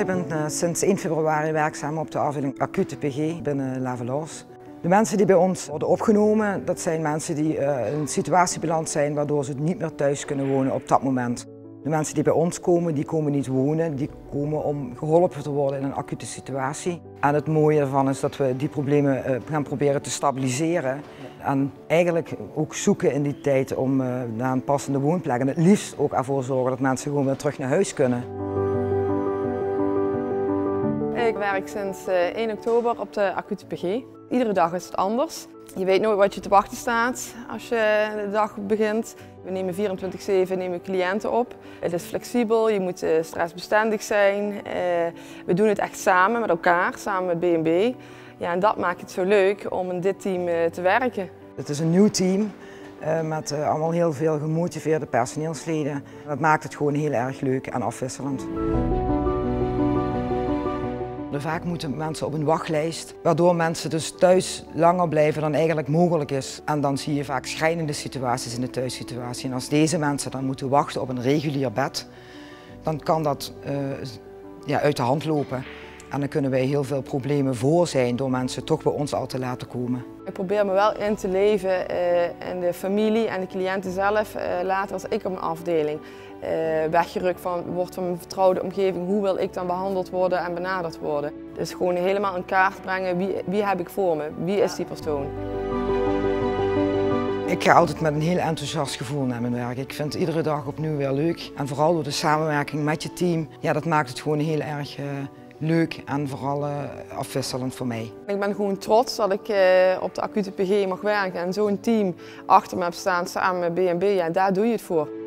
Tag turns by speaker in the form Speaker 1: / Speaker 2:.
Speaker 1: Ik ben uh, sinds 1 februari werkzaam op de afdeling acute PG binnen Laveloos. De mensen die bij ons worden opgenomen, dat zijn mensen die uh, in een situatie beland zijn waardoor ze niet meer thuis kunnen wonen op dat moment. De mensen die bij ons komen, die komen niet wonen, die komen om geholpen te worden in een acute situatie. En het mooie ervan is dat we die problemen uh, gaan proberen te stabiliseren. En eigenlijk ook zoeken in die tijd om naar een passende woonplek. En het liefst ook ervoor zorgen dat mensen gewoon weer terug naar huis kunnen.
Speaker 2: Ik werk sinds 1 eh, oktober op de acute PG. Iedere dag is het anders. Je weet nooit wat je te wachten staat als je de dag begint. We nemen 24-7 nemen cliënten op. Het is flexibel, je moet eh, stressbestendig zijn. Eh, we doen het echt samen met elkaar, samen met BNB. Ja, en dat maakt het zo leuk om in dit team te werken.
Speaker 1: Het is een nieuw team met allemaal heel veel gemotiveerde personeelsleden. Dat maakt het gewoon heel erg leuk en afwisselend. Vaak moeten mensen op een wachtlijst, waardoor mensen dus thuis langer blijven dan eigenlijk mogelijk is. En dan zie je vaak schrijnende situaties in de thuissituatie. En als deze mensen dan moeten wachten op een regulier bed, dan kan dat uh, ja, uit de hand lopen. En dan kunnen wij heel veel problemen voor zijn door mensen toch bij ons al te laten komen.
Speaker 2: Ik probeer me wel in te leven in de familie en de cliënten zelf, uh, later als ik op mijn afdeling. Uh, weggerukt van, wordt van mijn vertrouwde omgeving, hoe wil ik dan behandeld worden en benaderd worden. Dus gewoon helemaal in kaart brengen, wie, wie heb ik voor me, wie is die persoon.
Speaker 1: Ik ga altijd met een heel enthousiast gevoel naar mijn werk. Ik vind iedere dag opnieuw weer leuk. En vooral door de samenwerking met je team, ja, dat maakt het gewoon heel erg leuk en vooral uh, afwisselend voor mij.
Speaker 2: Ik ben gewoon trots dat ik uh, op de acute PG mag werken en zo'n team achter me heb staan samen met BNB. Ja, daar doe je het voor.